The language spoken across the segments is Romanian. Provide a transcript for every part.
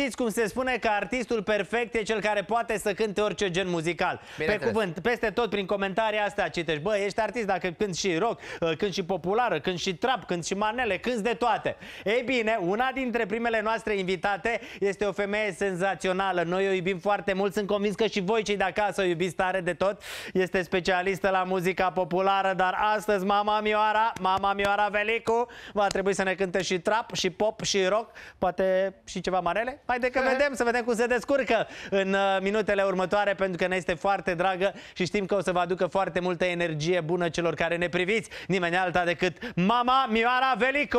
știți cum se spune că artistul perfect e cel care poate să cânte orice gen muzical. Pe cuvânt, peste tot prin comentarii astea citești. Bă, ești artist dacă cânti și rock, uh, cânti și populară, cânti și trap, cânti și manele, cânti de toate. Ei bine, una dintre primele noastre invitate este o femeie senzațională. Noi o iubim foarte mult, sunt convins că și voi cei de acasă o iubiți tare de tot. Este specialistă la muzica populară, dar astăzi mama Mioara, mama Mioara Velicu, va trebui să ne cânte și trap, și pop, și rock, poate și ceva manele. Haide că vedem, să vedem cum se descurcă în uh, minutele următoare, pentru că ne este foarte dragă și știm că o să vă aducă foarte multă energie bună celor care ne priviți. Nimeni alta decât mama Mioara Velicu!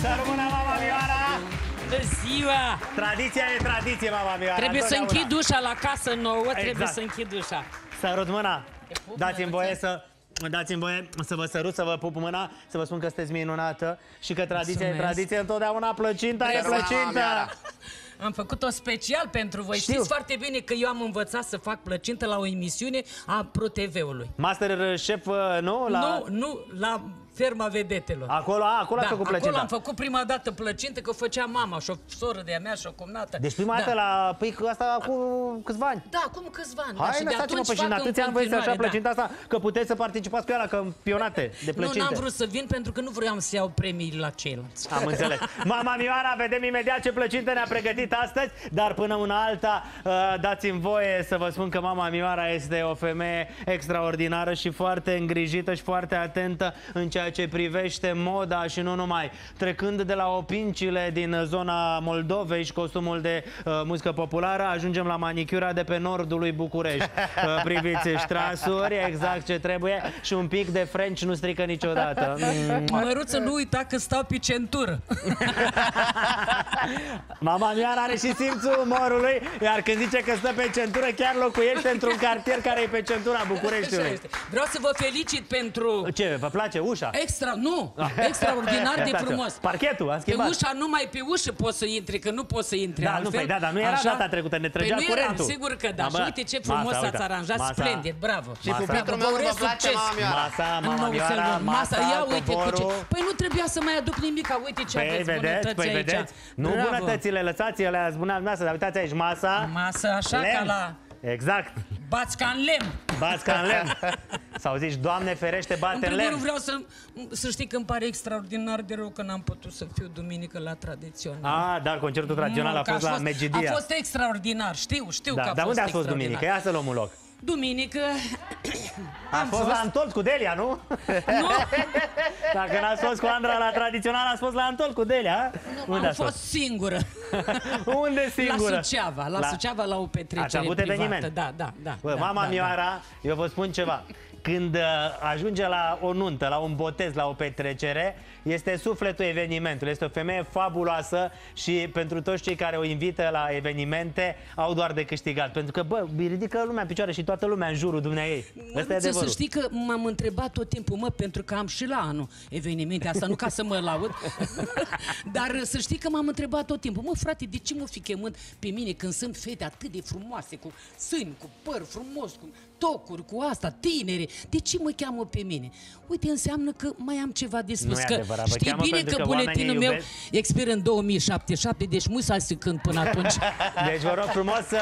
Să rămână mama Mioara! Bună ziua! Tradiția e tradiție, mama Mioara. Trebuie să întotdeauna. închid ușa la casă nouă, trebuie Exact. să închid ușa. Sărut mâna. pup, Dați-mi măruță. voie să... Dați-mi voie să vă sărut, să vă pup mâna, să vă spun că sunteți minunată și că tradiția e Mulțumesc. tradiție, întotdeauna plăcinta e Trebuie să- plăcinta. Am făcut-o special pentru voi. Știu. Știți foarte bine că eu am învățat să fac plăcintă la o emisiune a ProTV-ului. Master șef, nu? La... Nu, nu, la ferma vedetelor. Acolo, a, acolo da, a făcut acolo plăcinta. am făcut prima dată plăcintă, că o făcea mama și o soră de-a mea și o cumnată. Deci prima da. dată la... Păi că asta cu câțiva ani. Da, acum câțiva ani. da, Hai, și de lăsați-mă atunci pe și în fac atâția ani voi să așa continuare, da. plăcinta asta, că puteți să participați cu ea la campionate de Nu, plăcinte. n-am vrut să vin pentru că nu vreau să iau premii la ceilalți. Am înțeles. Mama Mioara, vedem imediat ce plăcintă ne-a pregătit astăzi, dar până una alta, uh, dați-mi voie să vă spun că mama Mioara este o femeie extraordinară și foarte îngrijită și foarte atentă în ceea ce privește moda și nu numai. Trecând de la opincile din zona Moldovei și costumul de uh, muzică populară, ajungem la manicura de pe nordul lui București. Uh, priviți ștrasuri, exact ce trebuie și un pic de French nu strică niciodată. Mm. Măruță, nu uita că stau pe centură. Mama mea are și simțul umorului, iar când zice că stă pe centură, chiar locuiește într-un cartier care e pe centura Așa Bucureștiului. este. Vreau să vă felicit pentru Ce, vă place ușa? Extra, nu, extraordinar de Iertați-mă. frumos. Parchetul, am Pe schimbat. ușa, numai pe ușă poți să intri, că nu poți să intri Da, nu, altfel. păi da, dar nu era data trecută, ne trăgea păi nu curentul. Eram, sigur că da. Da, și bă, uite ce masa, frumos uite. ați aranjat, Masa. splendid, bravo. Și Bravo, pupitrul vă meu nu urez vă place, succes. mama Mioara. Masa, În mama nou Mioara, sezon. masa, masa, ia uite cu ce... covorul. Păi nu trebuia să mai aduc nimic, uite ce Păi aveți vedeți, bunătăți păi aici. vedeți. Nu Bravo. bunătățile, lăsați ele, spuneam dumneavoastră, dar uitați aici, masa. Masă așa lemn. ca la... Exact. Bați ca în lemn. Bați ca în lemn. Sau zici, Doamne ferește, În bate în primul rând lemn. vreau să, să știi că îmi pare extraordinar de rău că n-am putut să fiu duminică la tradițional. Ah, da, concertul tradițional a Că fost la Megidia. A fost extraordinar, știu, știu că Da, a dar fost unde a fost extraordinar. duminică? Ia să luăm un loc. Duminică A fost la Antol cu Delia, nu? Nu, Dacă n-ați fost cu Andra la tradițional, ați fost la Antol cu Delia. Unde am ați fost singură. Unde singură? La Suceava, la, La- Suceava la o petrecere Ați avut privată. eveniment? Da, da, da. Bă, da, mama da, Mioara, eu vă spun ceva. Când uh, ajunge la o nuntă, la un botez, la o petrecere, este sufletul evenimentului. Este o femeie fabuloasă și pentru toți cei care o invită la evenimente au doar de câștigat. Pentru că, bă, îi ridică lumea în picioare și toată lumea în jurul dumneai. Asta e Măruță, să adevărul. știi că m-am întrebat tot timpul, mă, pentru că am și la anul evenimente, asta nu ca să mă laud, dar să știi că m-am întrebat tot timpul, mă, frate, de ce mă fi chemând pe mine când sunt fete atât de frumoase, cu sâni, cu păr frumos, cu tocuri, cu asta, tinere, de ce mă cheamă pe mine? Uite, înseamnă că mai am ceva de spus, Nu e că adevărat, vă știi cheamă bine pentru că, că buletinul oamenii meu iubesc. expiră în 2077, deci musa să cânt până atunci. Deci vă rog frumos, uh,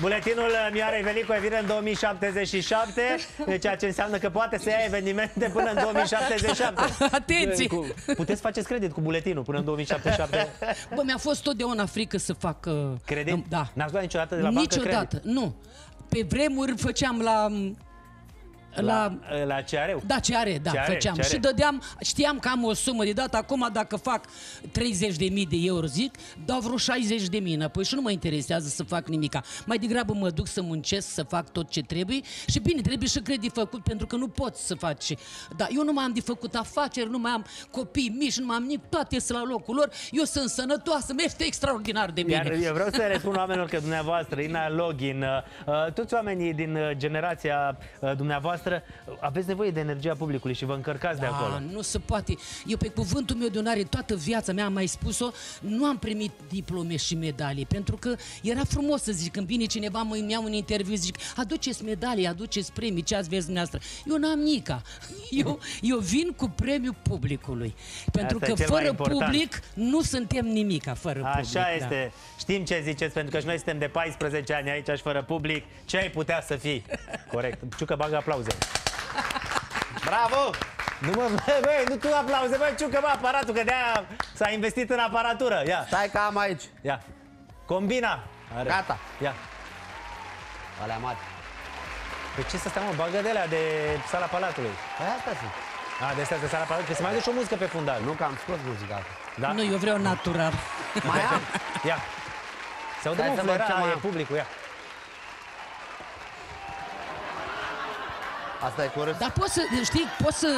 buletinul Mioarei Velicu vine în 2077, deci ceea ce înseamnă că poate să ia evenimente până în 2077. Atenție! Cu- Puteți faceți credit cu buletinul până în 2077. Bă, mi-a fost totdeauna frică să fac... uh, Credit? Da. N-ați luat niciodată de la bancă Niciodată, nu. Pe vremuri făceam la... La, La, la ce are? da, ce are, da, Ce are, făceam. ce are? Și dădeam, știam că am o sumă de dat, acum dacă fac 30.000 de euro, zic, dau vreo 60.000 de mii înapoi și nu mă interesează să fac nimica. Mai degrabă mă duc să muncesc, să fac tot ce trebuie și bine, trebuie și credit făcut pentru că nu poți să faci. Da, eu nu mai am de făcut afaceri, nu mai am copii mici, nu mai am nimic, toate sunt la locul lor, eu sunt sănătoasă, mi-este extraordinar de bine. Iar eu vreau să le spun oamenilor că dumneavoastră, Ina Login, uh, uh, toți oamenii din uh, generația uh, dumneavoastră dumneavoastră aveți nevoie de energia publicului și vă încărcați de Da, acolo. nu se poate. Eu pe cuvântul meu de onoare, toată viața mea am mai spus-o, nu am primit diplome și medalii, pentru că era frumos să zic, când vine cineva, mă ia un interviu, zic, aduceți medalii, aduceți premii, ce ați vezi dumneavoastră. Eu n-am nica. Eu, eu vin cu premiul publicului. Pentru Asta e că cel mai fără important. public nu suntem nimica fără Așa public. da. este. Știm ce ziceți, pentru că și noi suntem de 14 ani aici și fără public. Ce ai putea să fii? Corect. Ciucă, bagă aplauze. Bravo! Nu mă, bă, bă, nu tu aplauze, bă, Ciucă, bă, aparatul, că de-aia s-a investit în aparatură. Ia, Stai că am aici. ia. Combina. Are. Gata. Ia. Alea mari. Pe ce să stai, mă, bagă de alea de sala palatului. Păi asta sunt. A, de astea de sala palatului, că se mai duce o muzică pe fundal. Nu că am scos muzica asta. Da? Nu, eu vreau natural. Mai am? Ia. Se aude Stai mă să văd ce flera, mai e am. publicul, ia. Asta e curând? Dar poți să, știi, poți să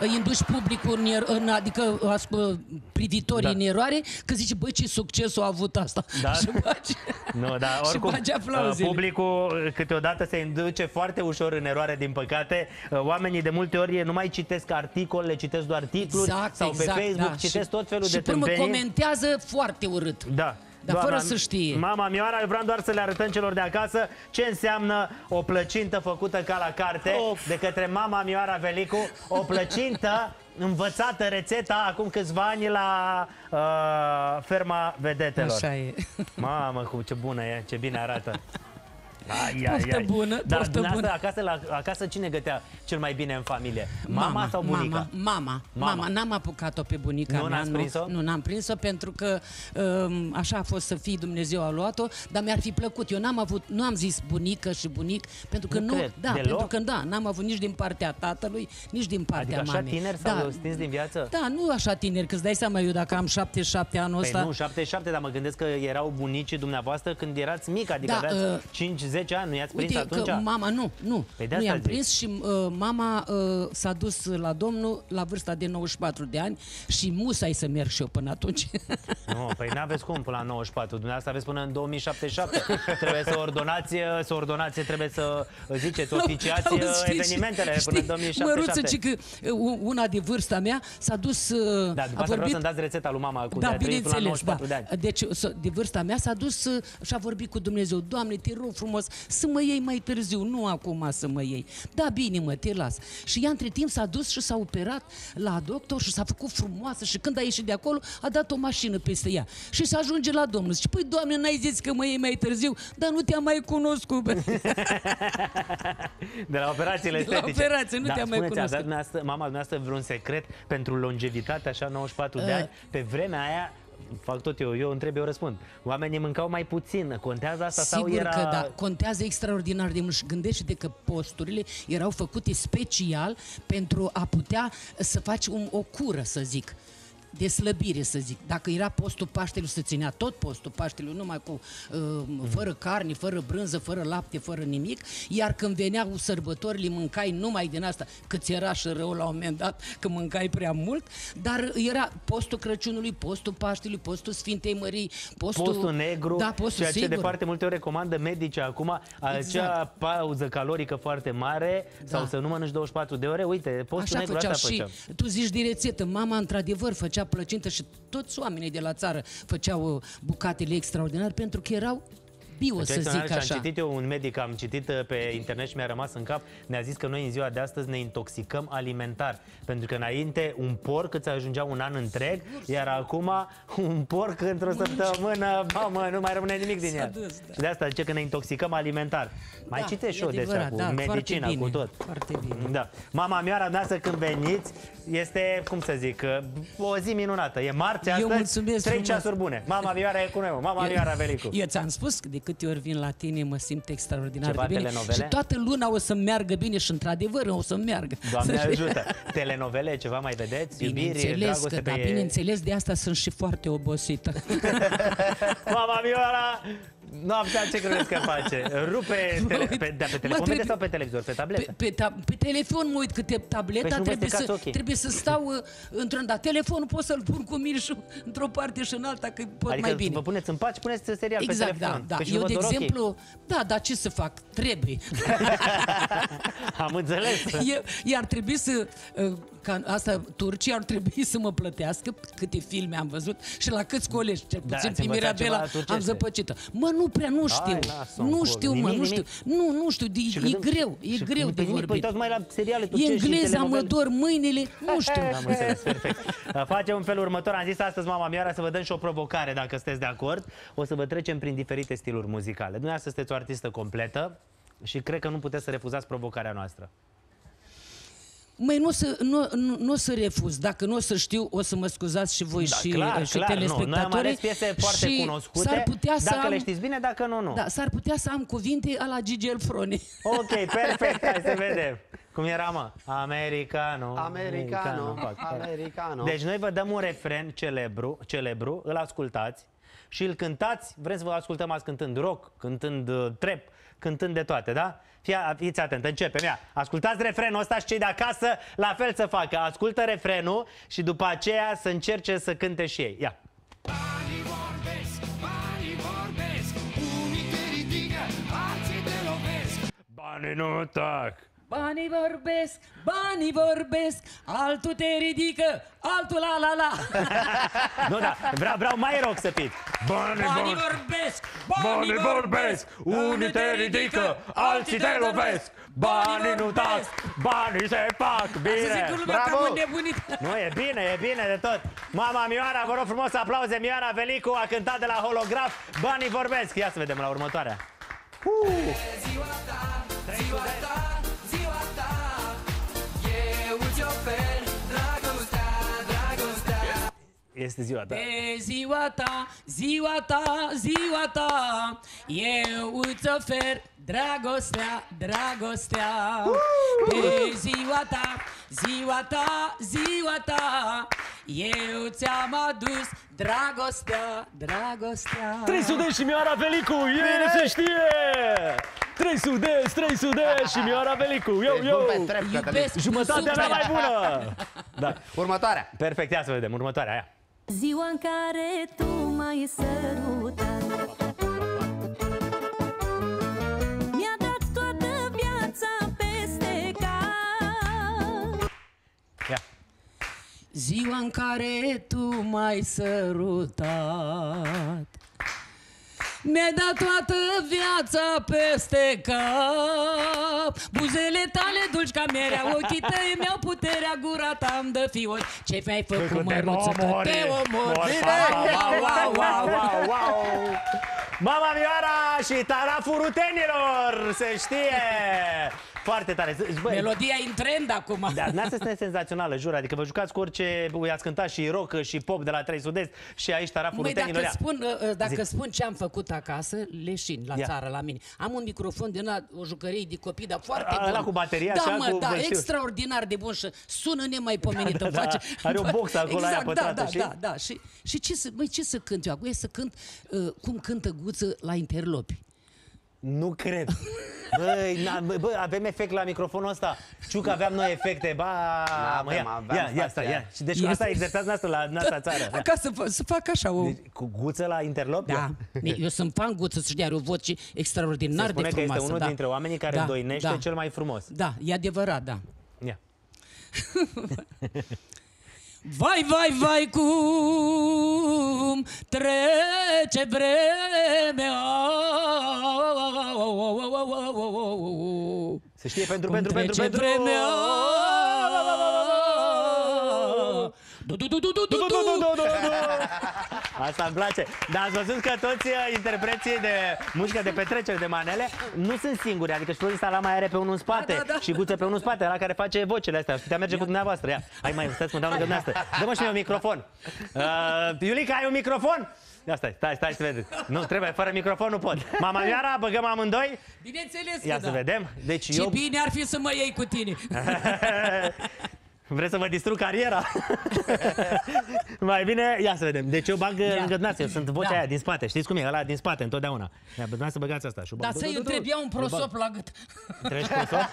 îi induci publicul în, er- în adică ascult, privitorii Da. în eroare, că zice, băi, ce succes a avut asta. Da? și bagi, Nu, dar și oricum, bagi aplauzele. uh, publicul uh, câteodată se induce foarte ușor în eroare, din păcate. Uh, Oamenii de multe ori nu mai citesc articole, citesc doar titluri Exact, sau exact, pe Facebook da. citesc și, tot felul și de până tâmpenii. comentează foarte urât. Da. Dar fără să știe. Mama Mioara, eu vreau doar să le arătăm celor de acasă ce înseamnă o plăcintă făcută ca la carte Of. de către mama Mioara Velicu. O plăcintă învățată rețeta acum câțiva ani la uh, ferma vedetelor. Așa e. Mamă, cum ce bună e, ce bine arată. Ai, ai, Poftă ai. bună, Dar poftă dumneavoastră, bună. acasă, la, acasă cine gătea cel mai bine în familie? Mama, sau bunica? Mama, mama, Mama. mama. N-am apucat-o pe bunica Nu mea. n-ați prins-o? Nu, n-am prins-o pentru că um, așa a fost să fie Dumnezeu a luat-o, dar mi-ar fi plăcut. Eu n-am avut, nu am zis bunică și bunic, pentru că Nu nu, cred, da, deloc? pentru că da, n-am avut nici din partea tatălui, nici din partea Adică așa mamei. tineri sau da, da. stins din viață? Da, nu așa tineri, că îți dai seama eu dacă am 77 anul Păi ăsta. nu, 77, dar mă gândesc că erau bunicii dumneavoastră când erați mic, adică Da, aveați uh, 5-10 ani, nu i-ați prins Uite atunci? că mama, nu, nu, Păi de nu asta i-am zic. prins și uh, mama uh, s-a dus la domnul la vârsta de 94 de ani și musai să merg și eu până atunci. Nu, păi n-aveți cum până la 94, dumneavoastră aveți până în 2077. trebuie să ordonați, să ordonați, trebuie să ziceți, oficiați Auzi, știi, evenimentele știi, până în 2077. Măruță, ci că uh, una de vârsta mea s-a dus, uh, Da, după a asta vreau vorbit... să-mi dați rețeta lui mama cu de Da, a trăi până la bineînțeles, da. 94 de ani. Deci, să- de vârsta mea s-a dus uh, și a vorbit cu Dumnezeu. Doamne, te rog frumos să mă iei mai târziu, nu acum să mă iei. Da, bine, mă, te las. Și ea între timp s-a dus și s-a operat la doctor și s-a făcut frumoasă și când a ieșit de acolo a dat o mașină peste ea. Și să ajunge la Domnul. Zice, păi, Doamne, n-ai zis că mă iei mai târziu, dar nu te-am mai cunoscut. bă." De la operațiile De la estetice. operație, nu da, te-am mai spuneți, cunoscut. avea dumneavoastră, mama dumneavoastră vreun secret pentru longevitate, așa, 94 de Uh. ani? Pe vremea aia, fac tot eu, eu întreb, eu răspund. Oamenii mâncau mai puțin, contează asta sau Sigur era... că da, contează extraordinar de mult și gândește că posturile erau făcute special pentru a putea să faci un, o cură, să zic de slăbire, să zic. Dacă era postul Paștelui, se ținea tot postul Paștelui, numai cu, uh, fără carne, fără brânză, fără lapte, fără nimic, iar când veneau sărbătorile, mâncai numai din asta, că ți era și rău la un moment dat, că mâncai prea mult, dar era postul Crăciunului, postul Paștelui, postul Sfintei Mării, postul... Postul negru, da, postul, ceea ce sigur. de foarte multe ori recomandă medici acum, acea Exact. pauză calorică foarte mare sau Da. să nu mănânci 24 de ore, uite, postul Așa negru făceau asta și făceam. tu zici de rețetă, mama într-adevăr făcea plăcintă și toți oamenii de la țară făceau uh, bucatele extraordinare pentru că erau bio, Deci să extraordinar zic și am așa. citit eu un medic, am citit uh, pe internet și mi-a rămas în cap, ne-a zis că noi în ziua de astăzi ne intoxicăm alimentar. Pentru că înainte un porc îți ajungea un an întreg, iar acum un porc într-o săptămână, mamă, nu mai rămâne nimic din S-a el. dus, da. Și de asta zice că ne intoxicăm alimentar. Mai Da, citești și e eu de adevărat, cu da, foarte medicina, cu bine, tot. foarte bine. Da. Mama Mioara noastră când veniți este, cum să zic, uh, o zi minunată. E marți Eu astăzi, mulțumesc trei frumos. ceasuri bune. Mama Mioara e cu noi, mă. Mama Mioara Velicu. Eu ți-am spus că de câte ori vin la tine mă simt extraordinar Ceva de bine telenovele? și toată luna o să meargă bine și într-adevăr o să meargă. Doamne Să știi. ajută! Telenovele, ceva mai vedeți? Iubiri, Bineînțeles dragoste că da, pe... bineînțeles de asta sunt și foarte obosită. Mama Mioara! Noaptea ce credeți că face? Rupe tele... pe, da, pe telefon trebuie- sau pe televizor? Pe tabletă? Pe, pe, ta, pe telefon mă uit câte tableta, Păi și nu vă trebuie, să, stricați ochii. trebuie să stau uh, într-un... Da, telefonul pot să-l pun cu mine și într-o parte și în alta, că pot adică mai bine. vă puneți în pat și puneți serial Exact, pe da, telefon. da. Păi și nu Eu, vă de dor ochii? exemplu, da, dar ce să fac? Trebuie. Am înțeles. E, iar trebuie să, uh, ca asta, Turcia ar trebui să mă plătească câte filme am văzut și la câți colegi, cel Da, puțin ați pe învățat ceva Mirabela turcește. am zăpăcită. Mă, nu prea, nu știu. lasă-o nu încolo. știu, mă, Nimic, nu nimic? știu. Nu, nu știu, Și e, e când- greu, e și greu când- de păi nimic, Păi vorbit. uitați mai la seriale E turcești și engleza, mă telenovele. dor mâinile, nu știu. Am înțeles, perfect. Uh, Facem în felul următor. Am zis astăzi, mama Mioara, să vă dăm și o provocare, dacă sunteți de acord. O să vă trecem prin diferite stiluri muzicale. Dumneavoastră sunteți o artistă completă și cred că nu puteți să refuzați provocarea noastră. Măi, nu o să, nu, nu, nu o să refuz. Dacă nu o să știu, o să mă scuzați și voi Da, și, clar, și clar, nu. telespectatorii. Noi am ales piese foarte și cunoscute. S-ar putea să dacă am, le știți bine, dacă nu, nu. Da, s-ar putea să am cuvinte a la Gigi Elfroni. Ok, perfect, hai să vedem. Cum era, mă? Americano. Americano, fac. americano. Deci noi vă dăm un refren celebru, celebru, îl ascultați și îl cântați. Vrem să vă ascultăm azi cântând rock, cântând uh, trap, cântând de toate, da? Fia, fiți atent, începem, ia. Ascultați refrenul ăsta și cei de acasă la fel să facă. Ascultă refrenul și după aceea să încerce să cânte și ei. Ia. Banii vorbesc, banii vorbesc Unii te ridică, alții te lovesc Banii nu tac. Banii vorbesc, banii vorbesc, altul te ridică, altul la la la. Nu, da, vreau, vreau mai rock să fiți. Banii, Banii vor- vorbesc, Banii vorbesc, unii te ridică, alții te lovesc. Banii nu tac, banii se fac Să zic bine. că lumea cam Bravo! înnebunit. Nu, e bine, e bine de tot. Mama Mioara, vă rog frumos aplauze. Mioara Velicu a cântat de la holograf. Banii vorbesc. Ia să vedem la următoarea. Ziua ta, ziua ta, Este ziua ta. E ziua ta, ziua ta, ziua ta, eu îți ofer dragostea, dragostea. E ziua ta, ziua ta, ziua ta, eu ți-am adus dragostea, dragostea. 300 și Mioara Velicu, e, se știe! 300, 300 și Mioara Velicu, yo, Ești yo! bun pe trap, Cătălin. Iubesc Jumătatea mea super. mai bună! Da, Următoarea. perfect, ia să vedem, următoarea aia. Ziua în care tu m-ai sărutat. Mi-a dat toată viața peste cap. Ia. Ziua în care tu m-ai sărutat Mi-ai dat toată viața peste cap Buzele tale dulci ca mierea Ochii tăi mi-au puterea Gura ta îmi dă fiori Ce mi-ai făcut Că te măruță Că omori. te omor Mor, Bine, pa, pa, wow, wow, wow, wow, wow. Mama Mioara și taraful rutenilor, se știe! Foarte tare. Băi, Melodia e în trend acum Dar dumneavoastră sunteți senzațională, jur. Adică vă jucați cu orice... I-ați cântat și rock și pop de la 3 Sud-Est și aici taraful Măi, rutenilor. dacă, Ia. spun, uh, uh, dacă Zi. spun ce am făcut acasă, leșin la Ia. țară, la mine. Am un microfon din ăla, o jucărie de copii, dar foarte A, ăla bun. cu bateria, da, așa, mă, cu- da, bă, știu. extraordinar de bun și sună nemaipomenit în Da, da, face. are o boxă acolo, aia exact, pătrată, da, da, știi? da, da. Și, și ce, să, băi, ce să cânt eu acum? E să cânt uh, cum cântă Guță la interlopi. Nu cred. Băi, na, bă, bă, avem efect la microfonul ăsta. Știu că aveam noi efecte. Ba, mă, N-avem, ia, aveam ia, ia, stația. stai, ia. Și deci Este- asta exersați noastră la noastră țară. Da. Ca să, fa- să fac așa o... Deci, cu guță la interlop? Da, Ia. eu sunt fan Guță să are o voce extraordinar Se spune de că este frumoasă. unul da. dintre oamenii care da, doinește da. cel mai frumos. Da, e adevărat, da. Ia. Vai, vai, vai, cum trece vremea. Se știe pentru, Cum pentru, pentru, trece pentru... vremea Asta îmi place. Dar ați văzut că toți uh, interpreții de muzică de petrecere de manele nu sunt singuri. Adică și Florin Sala mai are pe unul în spate Da, da, da. și Guță pe unul în spate, la care face vocele astea. Aș putea merge cu dumneavoastră. Ia. Hai mai, stați mă dau lângă dumneavoastră. Dă-mă și mie un microfon. Uh, Iulica, ai un microfon? Ia stai, stai, stai să vedem. Nu, trebuie, fără microfon nu pot. Mama Mioara, băgăm amândoi. Bineînțeles Ia că să da. vedem. Deci Ce eu... bine ar fi să mă iei cu tine. Vreți să vă distrug cariera? Mai bine, ia să vedem. Deci eu bag ia. lângă dumneavoastră, eu sunt vocea Da. aia din spate. Știți cum e? Ăla din spate, întotdeauna. Ia, dumneavoastră băgați asta. Și eu Dar bag- să-i întreb, ia un prosop la gât. Treci cu tot?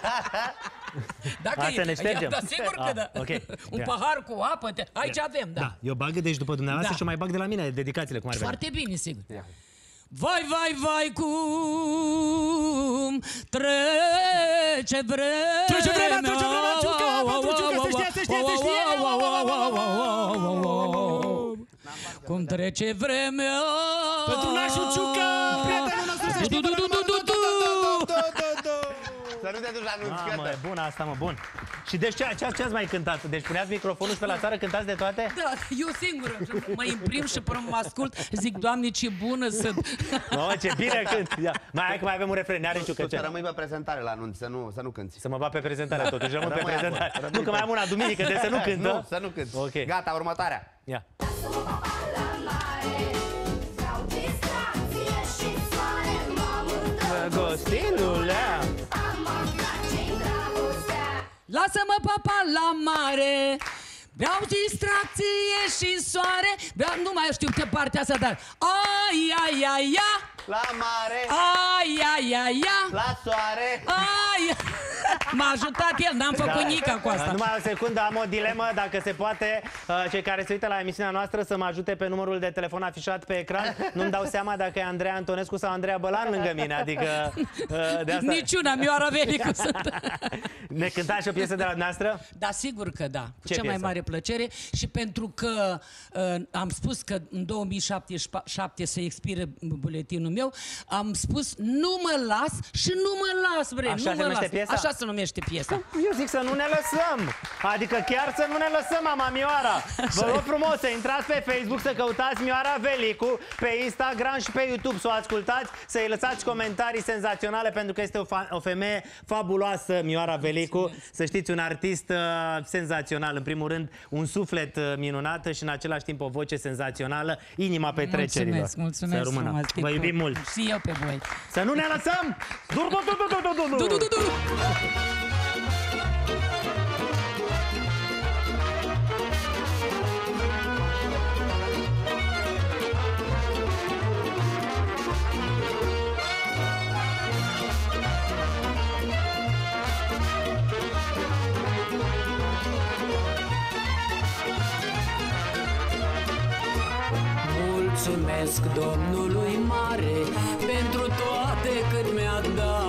Dacă Hai să ne ștergem. Da, sigur că Ah, da. ok. Un Ia. pahar cu apă, te... aici avem, da. Da, eu bag deci după dumneavoastră Da. și eu mai bag de la mine dedicațiile cum ar veni. Foarte bine, sigur. Ia. Vai, vai, vai, cum trece vremea Trece vremea, trece vremea, știe, se știe, se știe. Cum trece vremea Pentru nașul Ciuca, prietenul nostru, se știe. Du, du, du, du, du, du. Să nu te duci la anunț, Ah, mă, gata. e bună asta, mă, bun. Și deci ce, ce, ce ați mai cântat? Deci puneați microfonul și pe la țară cântați de toate? Da, eu singură mă imprim și până mă ascult zic, Doamne, ce bună sunt. Mă, ce bine cânt. Ia. Mai hai că mai avem un refren, ne are Ciucă Tu să ce? rămâi pe prezentare la anunț, să nu, să nu cânti. Să mă bat pe prezentare totuși, rămân pe Rămâi prezentare. acolo, Nu, rămâi că mai am una duminică, de să nu cânt, Nu, da? să nu cânti. Ok. Gata, următoarea. Ia. Gostinule! Lasă-mă, papa, la mare. Vreau distracție și soare. Vreau, nu mai știu pe partea asta, dar Ai, ai, ai, ia. La mare, Ai, ai, ai, ia. La soare. Ai M-a ajutat el, n-am făcut nica cu asta Numai o secundă, am o dilemă, dacă se poate, uh, cei care se uită la emisiunea noastră să mă ajute pe numărul de telefon afișat pe ecran. Nu-mi dau seama dacă e Andreea Antonescu sau Andreea Bălan lângă mine, adică uh, de asta... Niciuna, Mioara Velicu sunt Ne cântați și o piesă de la noastră? Da, sigur că da, cu Ce cea mai piesă? mare plăcere și pentru că uh, am spus că în 2077 se expiră buletinul meu, am spus nu mă las și nu mă las, bre, Așa nu se mă numește las. piesa? Așa se numește piesa. Eu zic să nu ne lăsăm. Adică chiar să nu ne lăsăm, mama Mioara. Vă rog frumos să intrați pe Facebook, să căutați Mioara Velicu, pe Instagram și pe YouTube, să o ascultați, să-i lăsați comentarii senzaționale, pentru că este o, fa- o femeie fabuloasă, Mioara Velicu. Să știți, un artist uh, senzațional. În primul rând, un suflet uh, minunat și în același timp o voce senzațională, inima petrecerilor. Mulțumesc, mulțumesc Să rămână. frumos, Vă Ticu. iubim mult. Și eu pe voi. Să nu ne lăsăm! Dur, dur, dur, dur, dur, dur, dur. Du, du, du, du. Mulțumesc Domnului Mare pentru toate cât mi-a dat,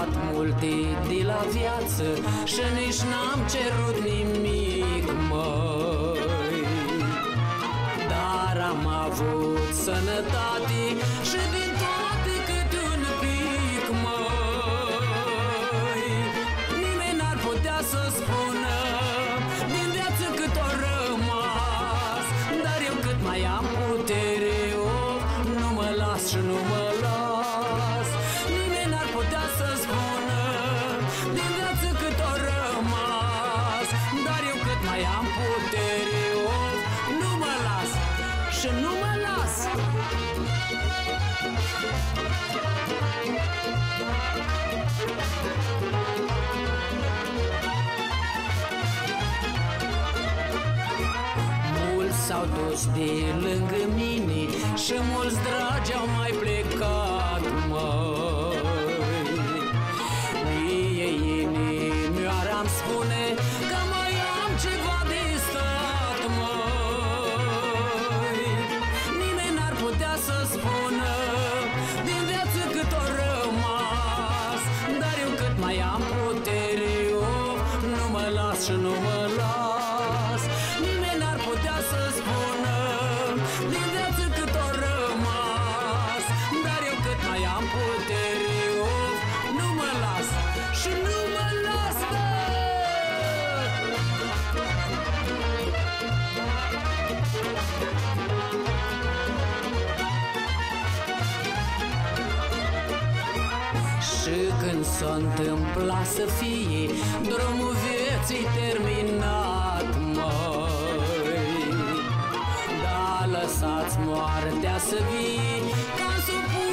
luat multe de la viață Și nici n-am cerut nimic, măi. Dar am avut sănătate Și din mai am putere, oh, nu mă las și nu mă las. Mulți s-au dus de lângă mine Și mulți dragi au mai plecat, să fie drumul vieții terminat, măi. Da, lăsați moartea să vie, ca supun